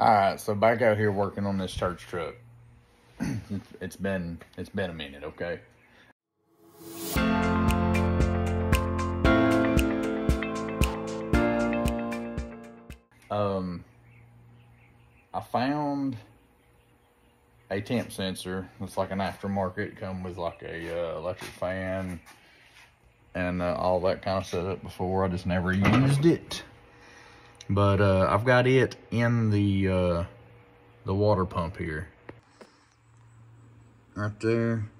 All right, so back out here working on this church truck. it's been it's been a minute, okay? Um I found a temp sensor. It's like an aftermarket, come with like a uh, electric fan and uh, all that kind of setup before. I just never used it. But uh, I've got it in the uh, the water pump here. Right there.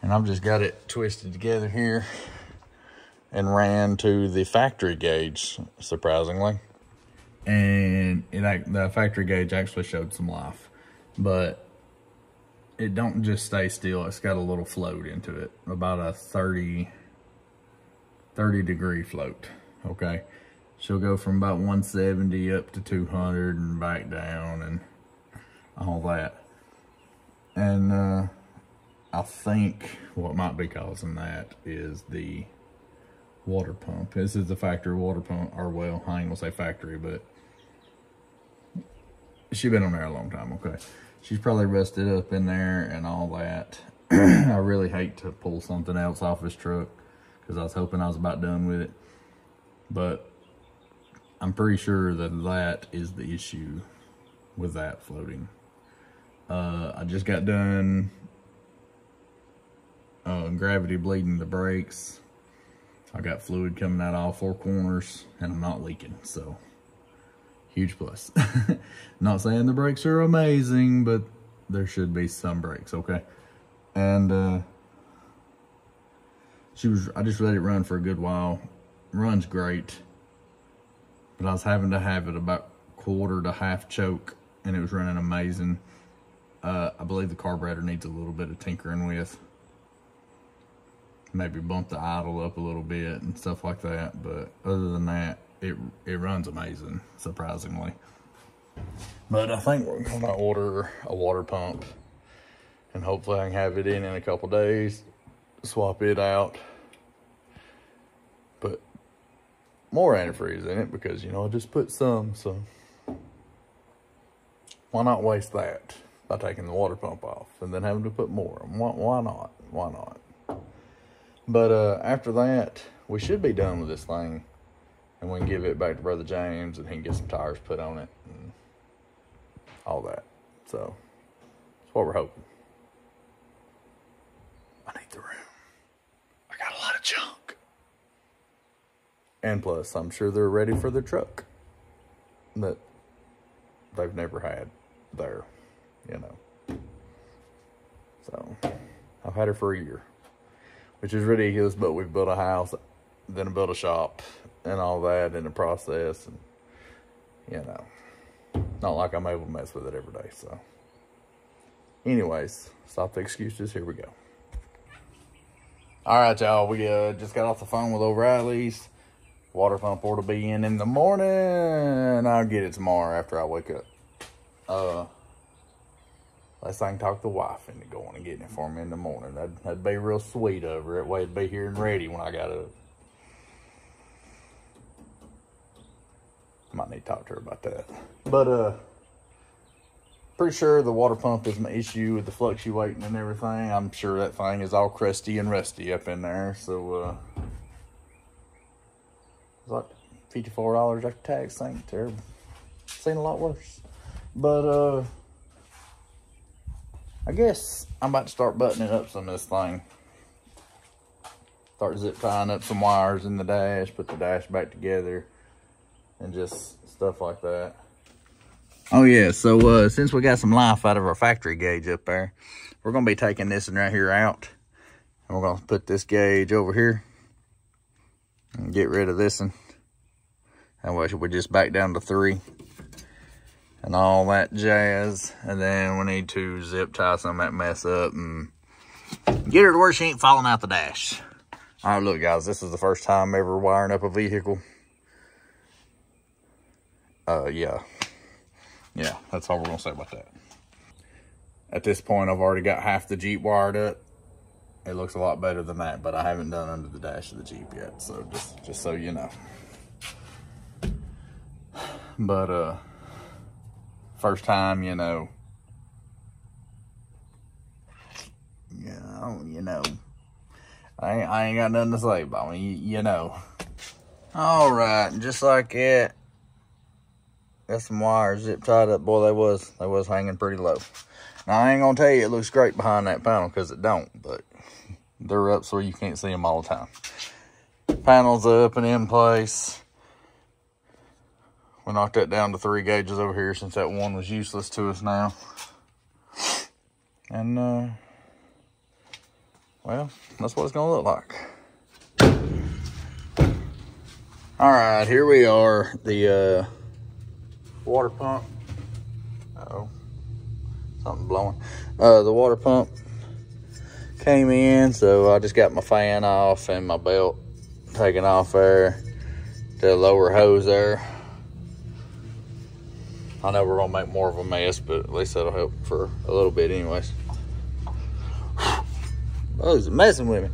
And I've just got it twisted together here and ran to the factory gauge, surprisingly. And it the factory gauge actually showed some life. But it don't just stay still. It's got a little float into it, about a 30, 30 degree float, okay? She'll go from about 170 up to 200 and back down and all that. And uh, I think what might be causing that is the water pump. This is the factory water pump, or well, I ain't gonna say factory, but she's been on there a long time, okay. She's probably rusted up in there and all that. I really hate to pull something else off this truck because I was hoping I was about done with it. But I'm pretty sure that that is the issue with that floating. Uh, I just got done uh, gravity bleeding the brakes. I got fluid coming out of all four corners and I'm not leaking, so huge plus. not saying the brakes are amazing, but there should be some brakes, okay? And uh, she was, I just let it run for a good while. Runs great but I was having to have it about quarter to half choke and it was running amazing. Uh, I believe the carburetor needs a little bit of tinkering with. Maybe bump the idle up a little bit and stuff like that. But other than that, it it runs amazing, surprisingly. But I think we're gonna order a water pump and hopefully I can have it in in a couple days, swap it out more antifreeze in it because, you know, I just put some, so why not waste that by taking the water pump off and then having to put more? Why, why not? Why not? But uh, after that, we should be done with this thing and we can give it back to Brother James and he can get some tires put on it and all that. So that's what we're hoping. I need the room. I got a lot of junk. And plus, I'm sure they're ready for the truck that they've never had there, you know. So, I've had her for a year, which is ridiculous, but we've built a house, then built a shop, and all that in the process, and, you know, not like I'm able to mess with it every day, so. Anyways, stop the excuses, here we go. All right, y'all, we uh, just got off the phone with O'Reilly's water pump ought to be in in the morning. I'll get it tomorrow after I wake up. Uh, let's I can talk the wife into going and getting it for me in the morning. That'd, that'd be real sweet of her. That way it'd be here and ready when I got up. Might need to talk to her about that. But, uh, pretty sure the water pump is my issue with the fluctuating and everything. I'm sure that thing is all crusty and rusty up in there. So, uh, like $54 after tax. Ain't terrible. Seen a lot worse. But, uh, I guess I'm about to start buttoning up some of this thing. Start zip tying up some wires in the dash, put the dash back together, and just stuff like that. Oh yeah, so uh, since we got some life out of our factory gauge up there, we're gonna be taking this one right here out. And we're gonna put this gauge over here and get rid of this one. And we just back down to three and all that jazz. And then we need to zip tie some of that mess up and get her to where she ain't falling out the dash. All right, look, guys, this is the first time ever wiring up a vehicle. Uh, yeah. Yeah, that's all we're going to say about that. At this point, I've already got half the Jeep wired up it looks a lot better than that, but I haven't done under the dash of the Jeep yet. So just, just so you know. But, uh, first time, you know. Yeah, you know. I ain't, I ain't got nothing to say about me, you, you know. All right, just like that. Got some wires zip tied up. Boy, they was they was hanging pretty low. Now, I ain't gonna tell you it looks great behind that panel because it don't, but they're up so you can't see them all the time. Panels up and in place. We knocked that down to three gauges over here since that one was useless to us now. And, uh, well, that's what it's going to look like. All right, here we are, the uh, water pump. Uh oh something blowing. Uh, the water pump came in, so I just got my fan off and my belt taken off there. The lower hose there. I know we're gonna make more of a mess, but at least that'll help for a little bit anyways. Oh, he's messing with me.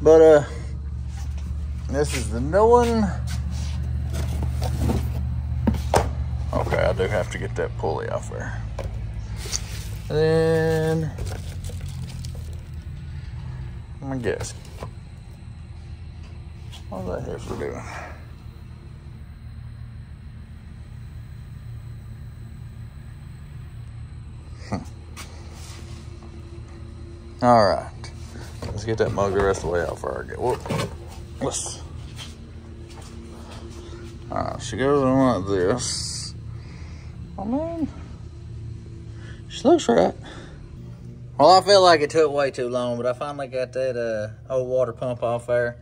But uh this is the new one. Okay, I do have to get that pulley off there. And my guess. What that here for doing? Hmm. All right. Let's get that mug the rest of the way out for I get. Whoop. Let's. All right, she goes on like this. Oh man, she looks right. Well, I feel like it took way too long, but I finally got that uh, old water pump off there,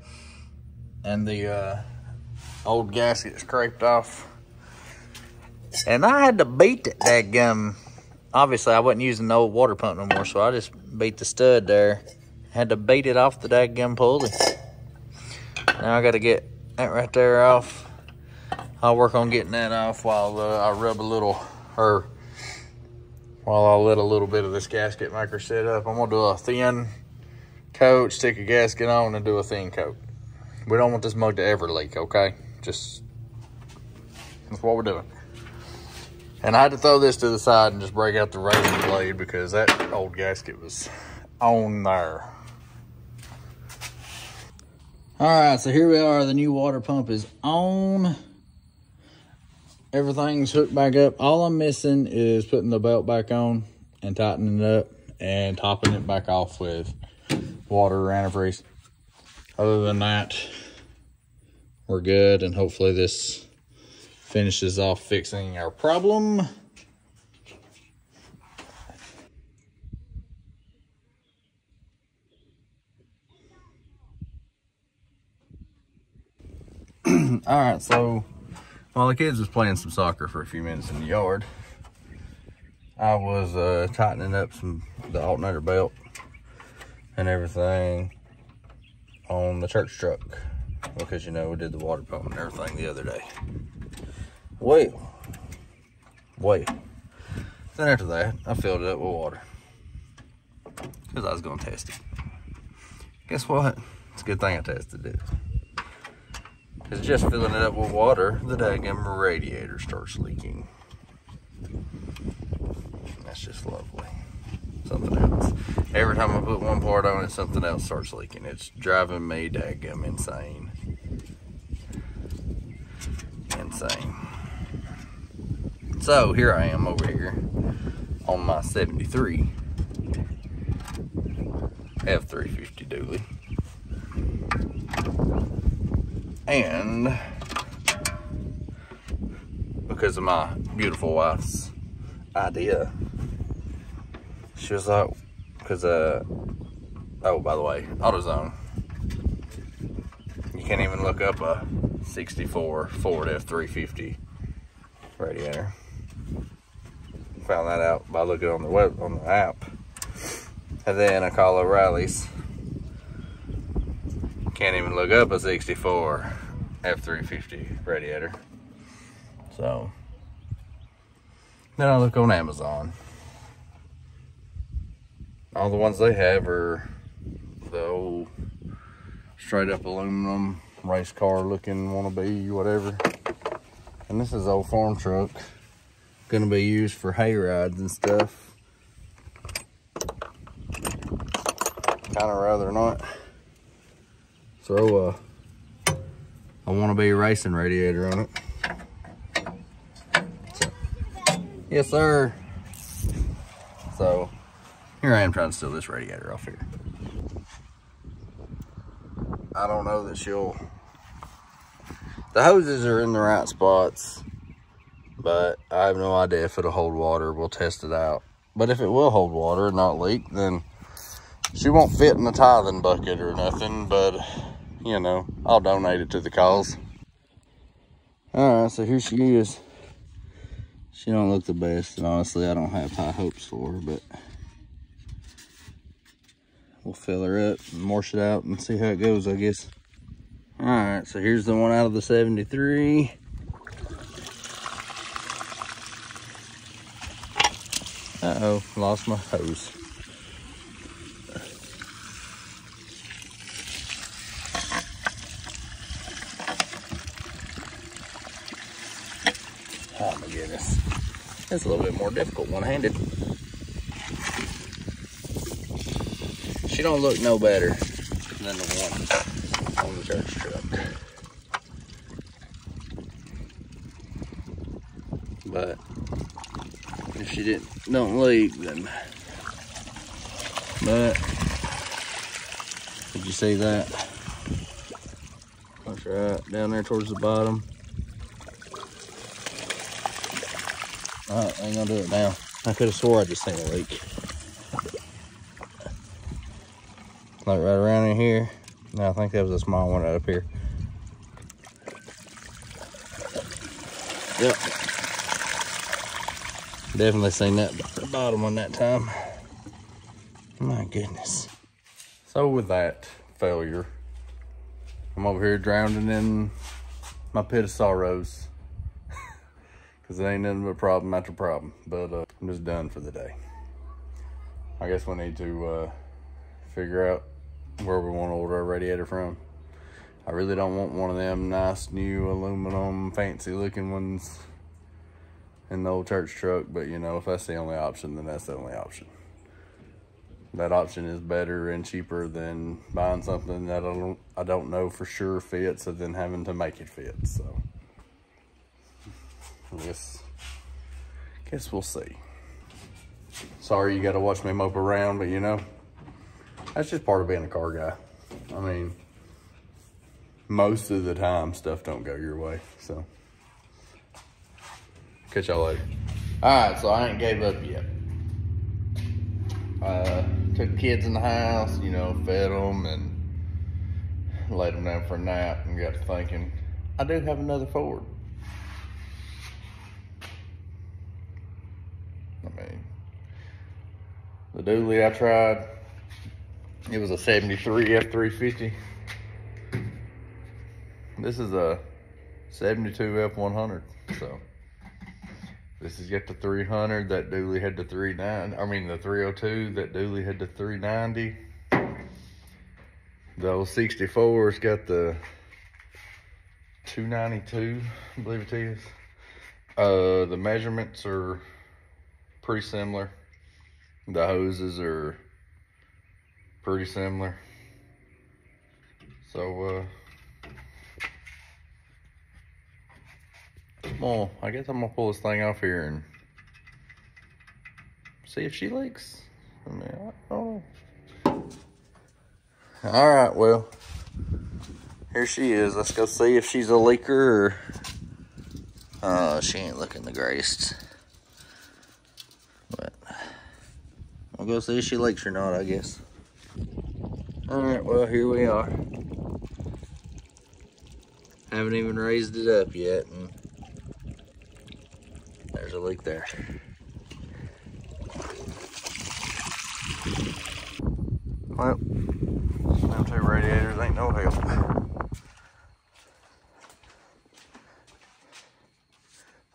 and the uh, old gasket scraped off. And I had to beat that daggum obviously I wasn't using the old water pump no more, so I just beat the stud there. Had to beat it off the daggum pulley. Now I got to get that right there off. I'll work on getting that off while uh, I rub a little, or while I let a little bit of this gasket maker set up. I'm gonna do a thin coat, stick a gasket on, and do a thin coat. We don't want this mug to ever leak, okay? Just, that's what we're doing. And I had to throw this to the side and just break out the razor blade because that old gasket was on there. All right, so here we are. The new water pump is on. Everything's hooked back up. All I'm missing is putting the belt back on and tightening it up and topping it back off with water antifreeze. Other than that, we're good. And hopefully this finishes off fixing our problem. All right, so while the kids was playing some soccer for a few minutes in the yard, I was uh, tightening up some the alternator belt and everything on the church truck because you know we did the water pump and everything the other day. Wait. Wait. Then after that, I filled it up with water. Because I was going to test it. Guess what? It's a good thing I tested it. Because just filling it up with water, the daggum radiator starts leaking. That's just lovely. Something else. Every time I put one part on it, something else starts leaking. It's driving me daggum insane. Insane. So here I am over here on my 73 F350 dually. And because of my beautiful wife's idea, she was like, because, uh, oh, by the way, AutoZone, you can't even look up a 64 Ford F350 radiator found that out by looking on the web on the app. And then I call O'Reilly's. Can't even look up a 64 F350 radiator. So then I look on Amazon. All the ones they have are the old straight up aluminum race car looking wannabe, whatever. And this is old farm truck gonna be used for hay rides and stuff. Kind of rather not throw a I want to be racing radiator on it. So, yes, sir. So here I am trying to steal this radiator off here. I don't know that she'll. The hoses are in the right spots, but I have no idea if it'll hold water. We'll test it out. But if it will hold water and not leak, then she won't fit in the tithing bucket or nothing, but you know, I'll donate it to the cause. All right, so here she is. She don't look the best, and honestly, I don't have high hopes for her, but we'll fill her up and morse it out and see how it goes, I guess. All right, so here's the one out of the 73. Uh-oh, lost my hose. Oh my goodness. It's a little bit more difficult one-handed. She don't look no better than the one on the church truck. But if she didn't don't leak then but did you see that? Push right down there towards the bottom. Alright, I ain't gonna do it now. I could have swore I just seen a leak. Like right around in here. No, I think that was a small one right up here. Yep. Definitely seen that bottom one that time. My goodness. So with that failure, I'm over here drowning in my pit of sorrows. Cause it ain't nothing but problem after problem. But uh, I'm just done for the day. I guess we need to uh, figure out where we want to order our radiator from. I really don't want one of them nice new aluminum fancy looking ones in the old church truck. But you know, if that's the only option, then that's the only option. That option is better and cheaper than buying something that I don't, I don't know for sure fits and then having to make it fit. So. I guess, guess we'll see. Sorry you got to watch me mope around, but you know, that's just part of being a car guy. I mean, most of the time stuff don't go your way, so. Catch y'all later. All right, so I ain't gave up yet. Uh, took kids in the house, you know, fed them and laid them down for a nap and got to thinking, I do have another Ford. I mean, the dually I tried, it was a 73 F350. This is a 72 F100, so. This is yet the 300, that dually had the 39, I mean the 302, that dually had the 390. The old 64's got the 292, I believe it is. Uh, the measurements are pretty similar. The hoses are pretty similar. So, uh, well, I guess I'm gonna pull this thing off here and see if she leaks. I mean, know. All right, well, here she is. Let's go see if she's a leaker or, uh, she ain't looking the greatest. I'll go see if she leaks or not, I guess. All right, well, here we are. Haven't even raised it up yet. And there's a leak there. Well, them two radiators ain't no help.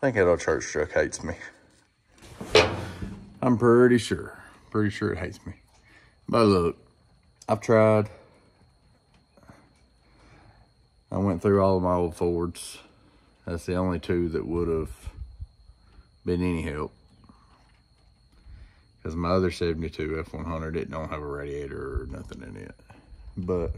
I think that old church truck hates me. I'm pretty sure, pretty sure it hates me. But look, I've tried. I went through all of my old Fords. That's the only two that would have been any help. Because my other 72 F100, it don't have a radiator or nothing in it. But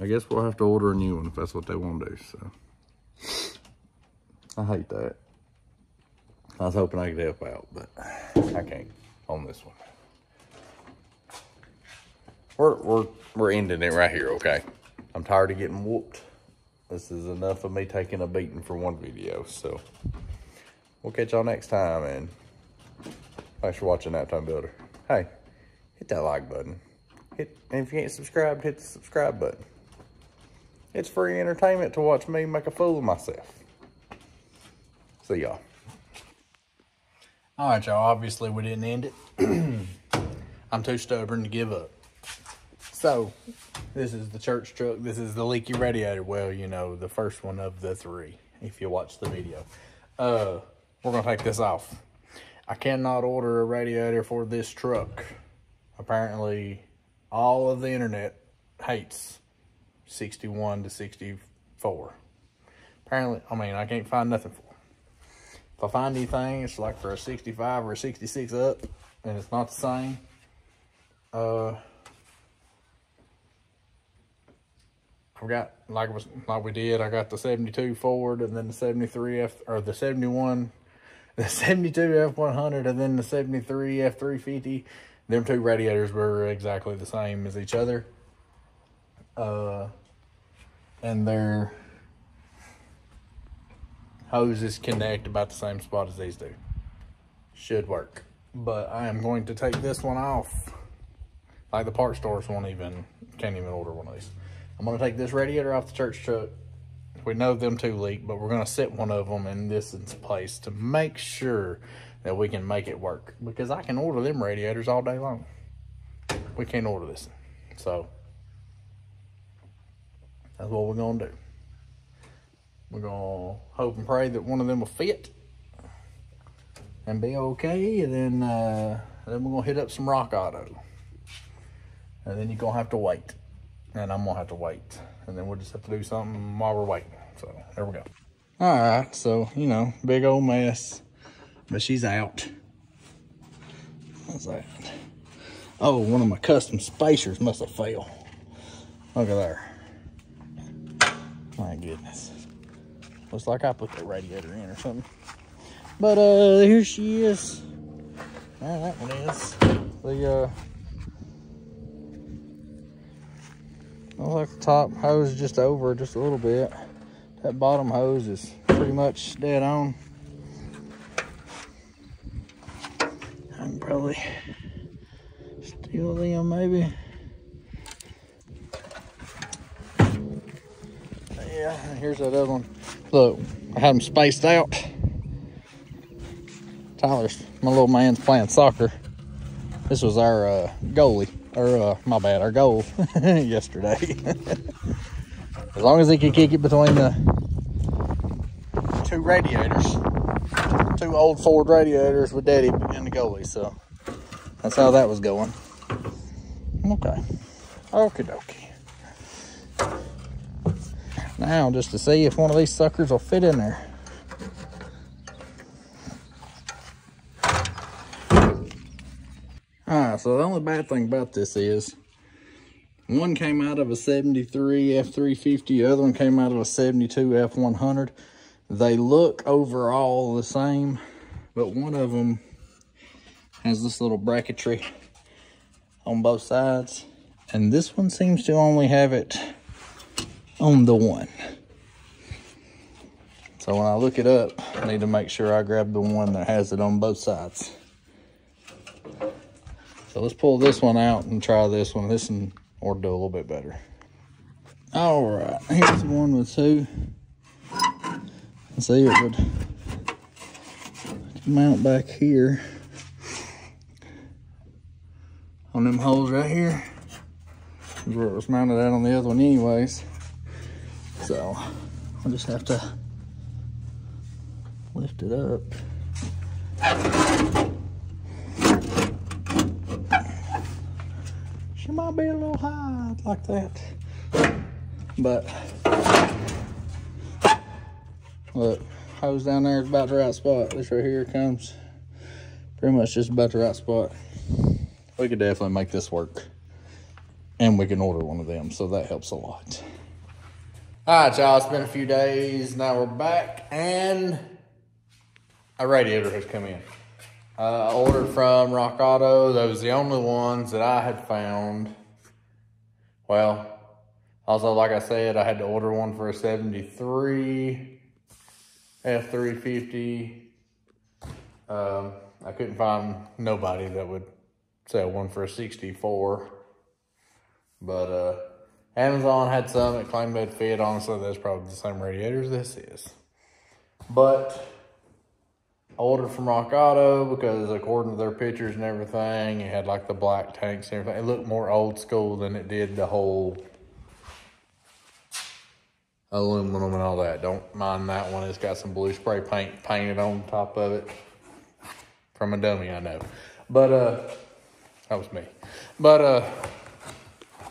I guess we'll have to order a new one if that's what they want to do. So I hate that. I was hoping I could help out, but I can't on this one. We're we're we're ending it right here, okay? I'm tired of getting whooped. This is enough of me taking a beating for one video. So we'll catch y'all next time and thanks for watching Nap Time Builder. Hey, hit that like button. Hit and if you ain't subscribed, hit the subscribe button. It's free entertainment to watch me make a fool of myself. See y'all. All right, y'all. Obviously, we didn't end it. I'm too stubborn to give up. So, this is the church truck. This is the leaky radiator. Well, you know, the first one of the three, if you watch the video. Uh, we're going to take this off. I cannot order a radiator for this truck. Apparently, all of the internet hates 61 to 64. Apparently, I mean, I can't find nothing for if I find anything, it's like for a 65 or a 66 up, and it's not the same. Uh, I've got, like, was, like we did, I got the 72 Ford, and then the 73 F, or the 71, the 72 F100, and then the 73 F350. Them two radiators were exactly the same as each other. Uh, and they're hoses connect about the same spot as these do. Should work. But I am going to take this one off. Like the part stores won't even, can't even order one of these. I'm gonna take this radiator off the church truck. We know them two leak, but we're gonna set one of them in this place to make sure that we can make it work. Because I can order them radiators all day long. We can't order this. So, that's what we're gonna do. We're gonna hope and pray that one of them will fit and be okay. And then, uh, then we're gonna hit up some Rock Auto. And then you're gonna have to wait. And I'm gonna have to wait. And then we'll just have to do something while we're waiting. So there we go. All right, so, you know, big old mess, but she's out. What's that? Oh, one of my custom spacers must have failed. Look at there. My goodness. Looks like I put the radiator in or something. But uh, here she is. Ah, that one is. The uh, looks like the top hose just over just a little bit. That bottom hose is pretty much dead on. I can probably steal them maybe. Yeah, here's that other one. Look, I had them spaced out. Tyler's, my little man's playing soccer. This was our uh, goalie, or uh, my bad, our goal yesterday. as long as he could kick it between the two radiators, two old Ford radiators with Daddy and the goalie. So that's how that was going. Okay, okie dokie. Now, just to see if one of these suckers will fit in there. Alright, so the only bad thing about this is one came out of a 73 F350, the other one came out of a 72 F100. They look overall the same, but one of them has this little bracketry on both sides. And this one seems to only have it on the one. So when I look it up, I need to make sure I grab the one that has it on both sides. So let's pull this one out and try this one. This one or do a little bit better. All right, here's the one with two. See, it would mount back here on them holes right here. Where it was mounted out on the other one anyways. So I'll just have to lift it up. She might be a little high like that. But Look, hose down there is about the right spot. This right here comes pretty much just about the right spot. We could definitely make this work. And we can order one of them, so that helps a lot. All right, y'all, it's been a few days. Now we're back, and a radiator has come in. Uh, I ordered from Rock Auto. Those the only ones that I had found. Well, also, like I said, I had to order one for a 73 F350. Um, I couldn't find nobody that would sell one for a 64. But uh, Amazon had some that claimed they'd fit. Honestly, that's probably the same radiators this is. But I ordered from Rock Auto because according to their pictures and everything, it had like the black tanks and everything. It looked more old school than it did the whole aluminum and all that. Don't mind that one. It's got some blue spray paint painted on top of it. From a dummy, I know. But, uh, that was me. But, uh,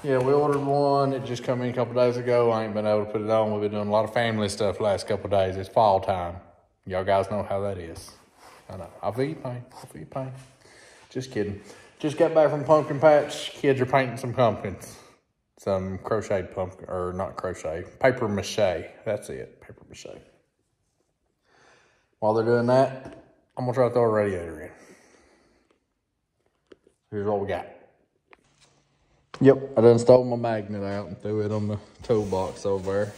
yeah, we ordered one. It just come in a couple days ago. I ain't been able to put it on. We've been doing a lot of family stuff last couple days. It's fall time. Y'all guys know how that is. I know. I'll feel you pain. I'll feel you pain. Just kidding. Just got back from pumpkin patch. Kids are painting some pumpkins. Some crocheted pumpkin, or not crochet, paper mache. That's it, paper mache. While they're doing that, I'm gonna try to throw a radiator in. Here's what we got. Yep, I done stole my magnet out and threw it on the toolbox over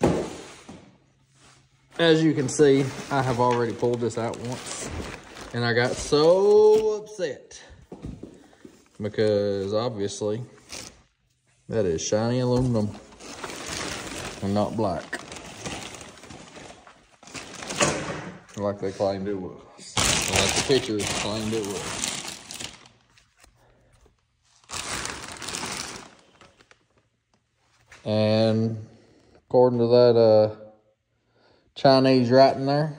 there. As you can see, I have already pulled this out once and I got so upset because obviously that is shiny aluminum and not black like they claimed it was. Like the pictures claimed it was. And according to that uh, Chinese writing there,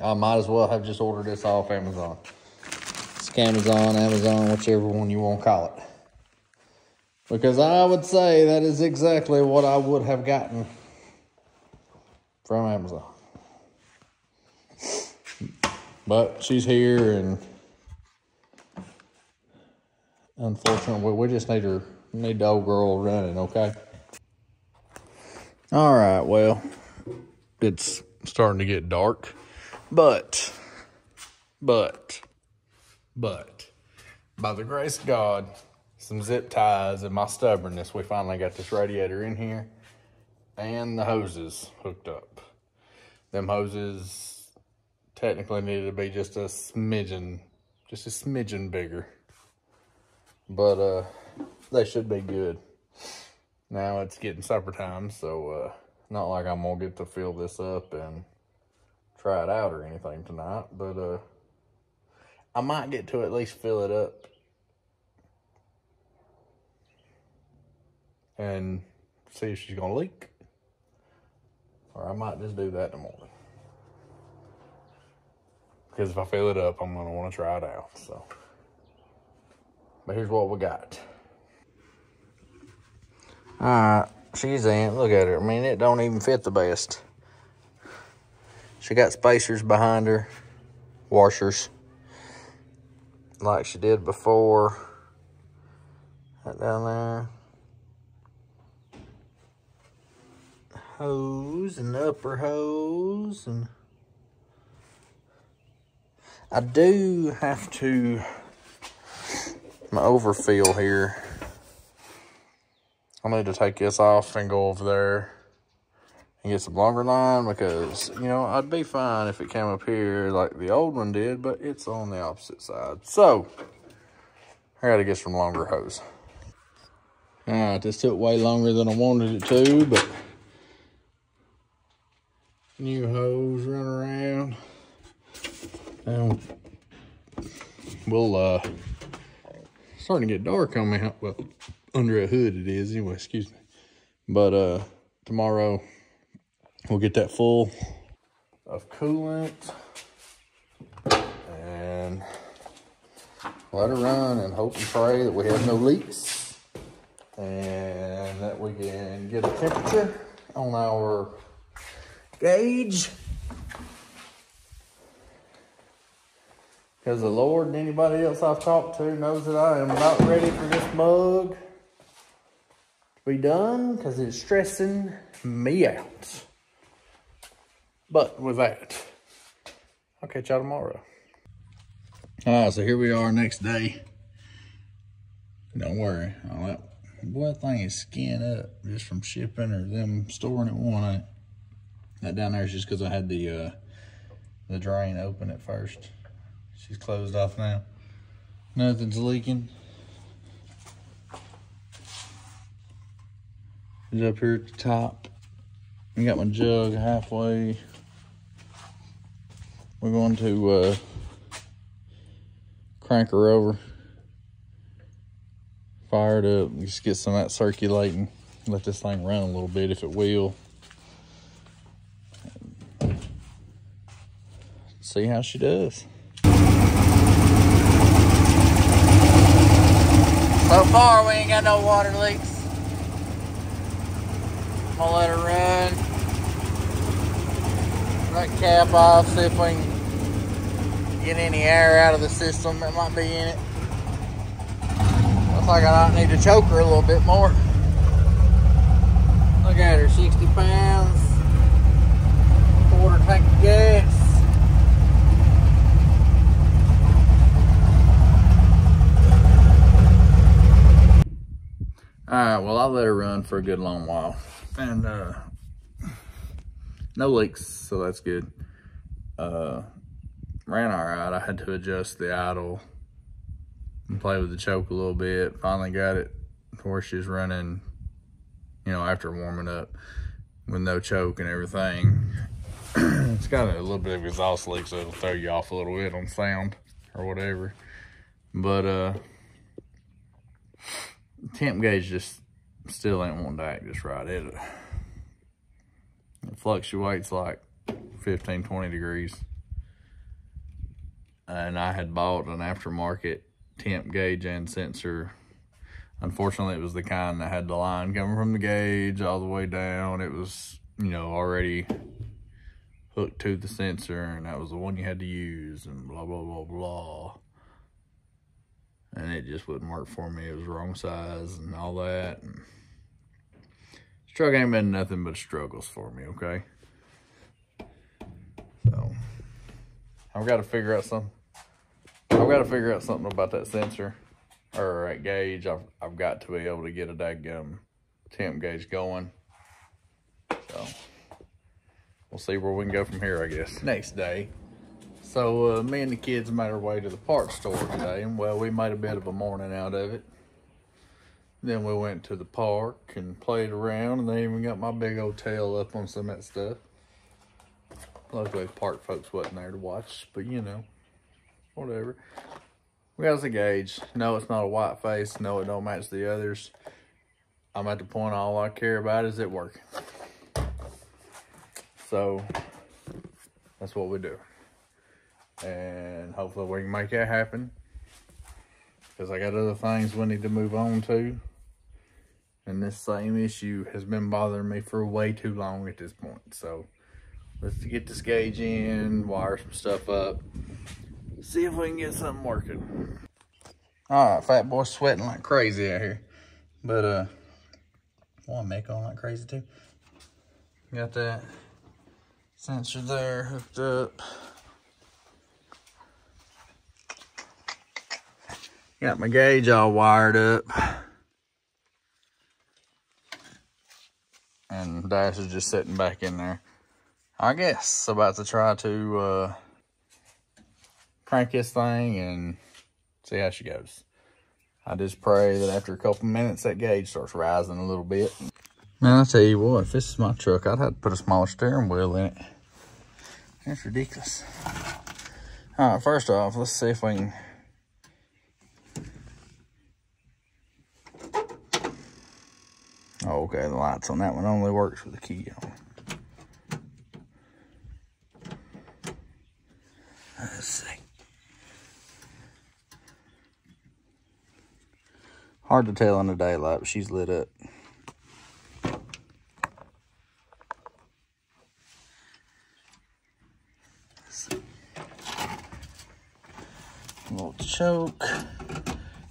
I might as well have just ordered this off Amazon. It's Amazon, Amazon, whichever one you want to call it. Because I would say that is exactly what I would have gotten from Amazon. But she's here and unfortunately we just need her need the old girl running, okay? All right, well, it's starting to get dark, but, but, but, by the grace of God, some zip ties and my stubbornness, we finally got this radiator in here and the hoses hooked up. Them hoses technically needed to be just a smidgen, just a smidgen bigger. But, uh, they should be good. Now it's getting supper time, so uh, not like I'm gonna get to fill this up and try it out or anything tonight, but uh, I might get to at least fill it up and see if she's gonna leak. Or I might just do that morning. Because if I fill it up, I'm gonna wanna try it out, so. But here's what we got. All right, she's in. Look at her. I mean, it don't even fit the best. She got spacers behind her, washers, like she did before. That down there. Hose and upper hose and I do have to my overfill here I need to take this off and go over there and get some longer line because, you know, I'd be fine if it came up here like the old one did, but it's on the opposite side. So, I gotta get some longer hose. All right, this took way longer than I wanted it to, but new hose run around. And we'll, uh, starting to get dark on me. Well, under a hood it is anyway, excuse me. But uh, tomorrow we'll get that full of coolant and let it run and hope and pray that we have no leaks and that we can get a temperature on our gauge. Because the Lord and anybody else I've talked to knows that I am not ready for this mug be done because it's stressing me out. But with that, I'll catch y'all tomorrow. All right, so here we are next day. Don't worry, all that boy, that thing is skin up just from shipping or them storing it one. That down there is just because I had the uh, the drain open at first. She's closed off now. Nothing's leaking. It's up here at the top. I got my jug halfway. We're going to uh, crank her over. Fire it up. Just get some of that circulating. Let this thing run a little bit if it will. See how she does. So far, we ain't got no water leaks. I'm gonna let her run. That cap off, see if we can get any air out of the system that might be in it. Looks like I might need to choke her a little bit more. Look at her, 60 pounds, quarter tank of gas. All right, well, I'll let her run for a good long while. And uh, no leaks, so that's good. Uh, ran all right. I had to adjust the idle and play with the choke a little bit. Finally got it where she's running, you know, after warming up with no choke and everything. it's got a little bit of exhaust leak, so it'll throw you off a little bit on sound or whatever. But, uh, temp gauge just still ain't wanting to act just right. It, it fluctuates like 15, 20 degrees. And I had bought an aftermarket temp gauge and sensor. Unfortunately, it was the kind that had the line coming from the gauge all the way down. It was, you know, already hooked to the sensor and that was the one you had to use and blah, blah, blah, blah and it just wouldn't work for me. It was wrong size and all that. And this truck ain't been nothing but struggles for me, okay? So, I've got to figure out something. I've got to figure out something about that sensor or that gauge. I've, I've got to be able to get a daggum temp gauge going. So, we'll see where we can go from here, I guess. Next day. So uh, me and the kids made our way to the parts store today, and well, we made a bit of a morning out of it. Then we went to the park and played around, and they even got my big old tail up on some of that stuff. Luckily, park folks wasn't there to watch, but you know, whatever. We got us a gauge. No, it's not a white face. No, it don't match the others. I'm at the point all I care about is it working. So, that's what we do and hopefully we can make that happen. Because I got other things we need to move on to. And this same issue has been bothering me for way too long at this point. So let's get this gauge in wire some stuff up see if we can get something working. All right fat boy sweating like crazy out here. But uh to make on like crazy too? Got that sensor there hooked up Got my gauge all wired up. And Dash is just sitting back in there. I guess about to try to uh, crank this thing and see how she goes. I just pray that after a couple minutes that gauge starts rising a little bit. Man, I tell you what, if this is my truck, I'd have to put a smaller steering wheel in it. That's ridiculous. All right, first off, let's see if we can Oh, okay, the lights on that one only works with the key on. Let's see. Hard to tell in the daylight, but she's lit up. A little choke,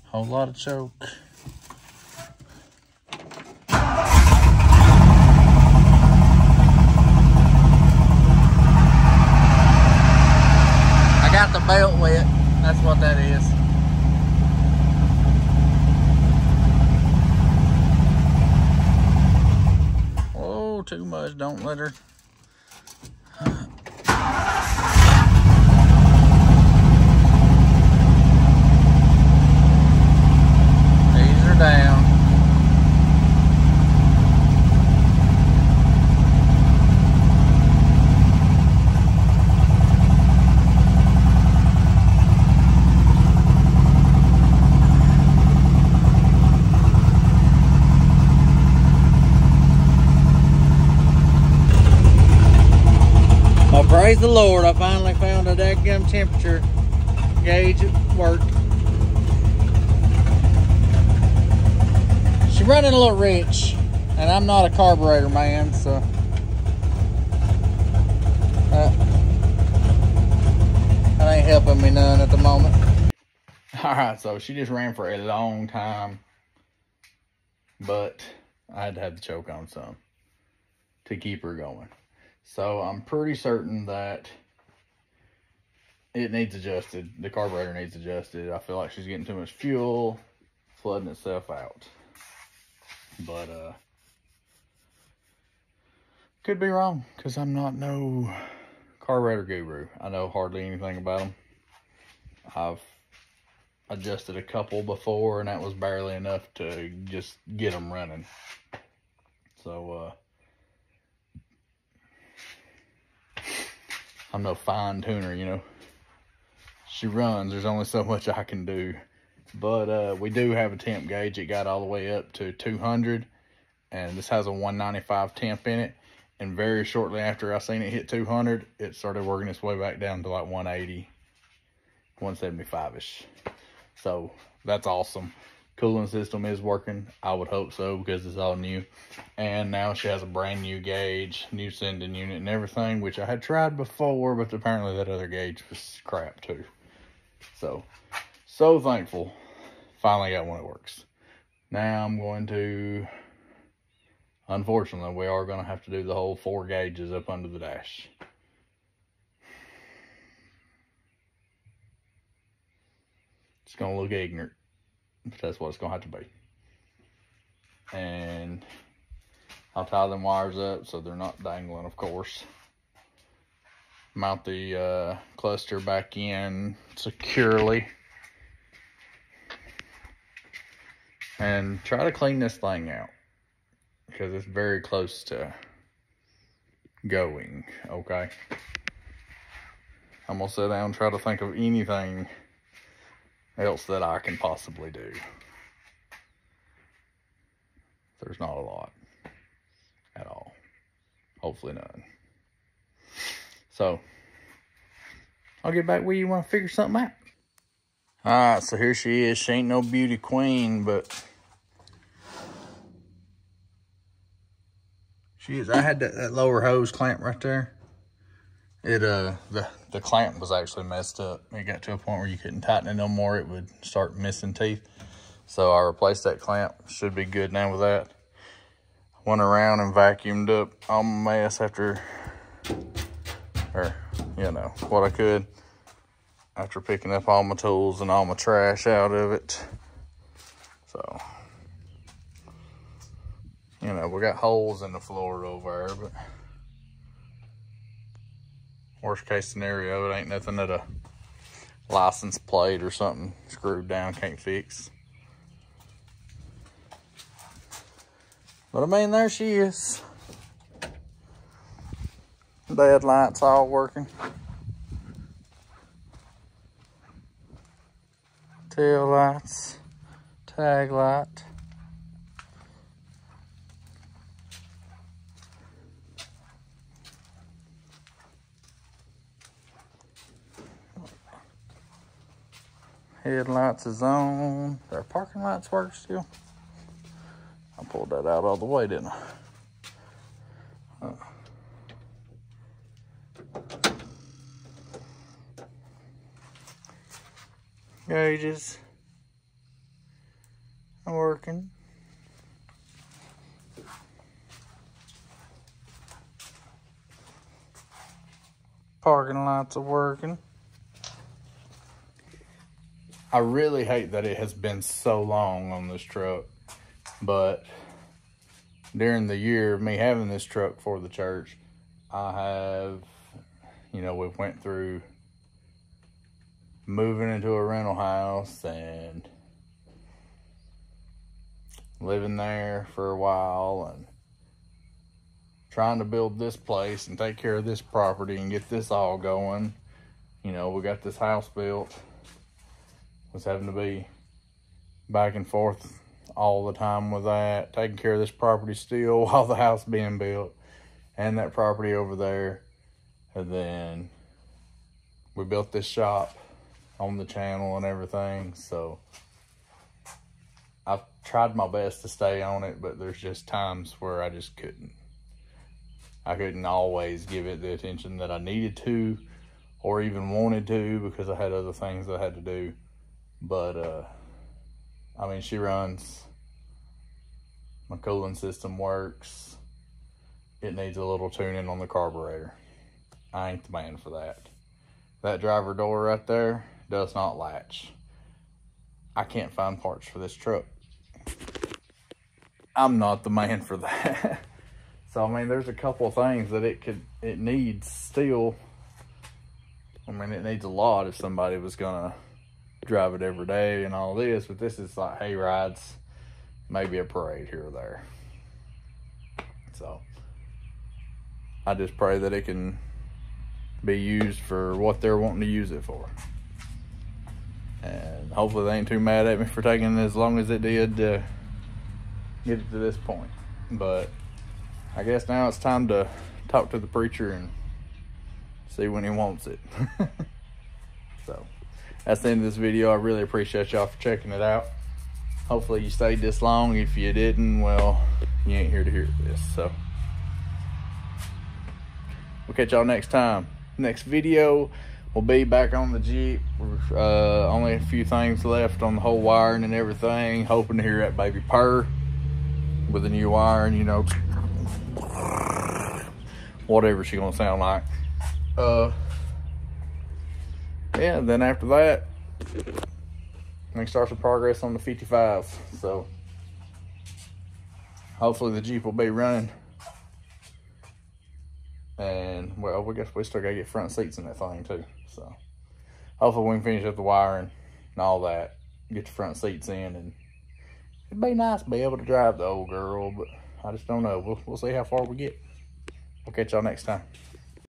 whole lot of choke. The belt wet. That's what that is. Oh, too much. Don't let her. Ease her down. Well, praise the Lord, I finally found a dadgum temperature gauge at work. She's running a little rich, and I'm not a carburetor man, so. Uh, that ain't helping me none at the moment. Alright, so she just ran for a long time, but I had to have the choke on some to keep her going. So I'm pretty certain that it needs adjusted. The carburetor needs adjusted. I feel like she's getting too much fuel, flooding itself out. But uh could be wrong because I'm not no carburetor guru. I know hardly anything about them. I've adjusted a couple before and that was barely enough to just get them running. So uh I'm no fine tuner, you know. She runs, there's only so much I can do. But uh, we do have a temp gauge. It got all the way up to 200. And this has a 195 temp in it. And very shortly after I seen it hit 200, it started working its way back down to like 180, 175-ish. So that's awesome. Cooling system is working. I would hope so because it's all new. And now she has a brand new gauge, new sending unit and everything, which I had tried before, but apparently that other gauge was crap too. So, so thankful. Finally got one that works. Now I'm going to, unfortunately, we are going to have to do the whole four gauges up under the dash. It's going to look ignorant, that's what it's going to have to be. And I'll tie them wires up so they're not dangling, of course. Mount the uh, cluster back in securely. And try to clean this thing out. Because it's very close to going, okay? I'm going to sit down and try to think of anything else that I can possibly do. There's not a lot at all. Hopefully none. So, I'll get back with you when I figure something out. Alright, so here she is. She ain't no beauty queen, but she is. I had that, that lower hose clamp right there. It uh the the clamp was actually messed up. It got to a point where you couldn't tighten it no more. It would start missing teeth. So I replaced that clamp. Should be good now with that. Went around and vacuumed up all my mess after, or you know what I could after picking up all my tools and all my trash out of it. So, you know, we got holes in the floor over there, but worst case scenario, it ain't nothing that a license plate or something screwed down can't fix. But I mean, there she is. Dead lights all working. tail lights, tag light. Headlights is on. Our parking lights work still. I pulled that out all the way, didn't I? Uh. gauges are working. Parking lots are working. I really hate that it has been so long on this truck, but during the year of me having this truck for the church, I have, you know, we went through moving into a rental house and living there for a while and trying to build this place and take care of this property and get this all going. You know, we got this house built. Was having to be back and forth all the time with that, taking care of this property still while the house being built and that property over there. And then we built this shop on the channel and everything. So I've tried my best to stay on it, but there's just times where I just couldn't. I couldn't always give it the attention that I needed to or even wanted to because I had other things I had to do. But, uh, I mean, she runs, my cooling system works. It needs a little tuning on the carburetor. I ain't the man for that. That driver door right there does not latch. I can't find parts for this truck. I'm not the man for that. so, I mean, there's a couple of things that it could, it needs still. I mean, it needs a lot if somebody was gonna drive it every day and all this, but this is like hay rides, maybe a parade here or there. So I just pray that it can be used for what they're wanting to use it for. And hopefully they ain't too mad at me for taking as long as it did to get it to this point. But I guess now it's time to talk to the preacher and see when he wants it. so that's the end of this video. I really appreciate y'all for checking it out. Hopefully you stayed this long. If you didn't, well, you ain't here to hear this. So we'll catch y'all next time. Next video we'll be back on the Jeep. Uh, only a few things left on the whole wiring and everything. Hoping to hear that baby purr with the new wiring, you know, whatever she gonna sound like. Uh, yeah, then after that, make start some progress on the 55s. So hopefully the Jeep will be running. And well, we guess we still gotta get front seats in that thing too. So hopefully we can finish up the wiring and all that, get the front seats in, and it'd be nice to be able to drive the old girl, but I just don't know. We'll, we'll see how far we get. We'll catch y'all next time.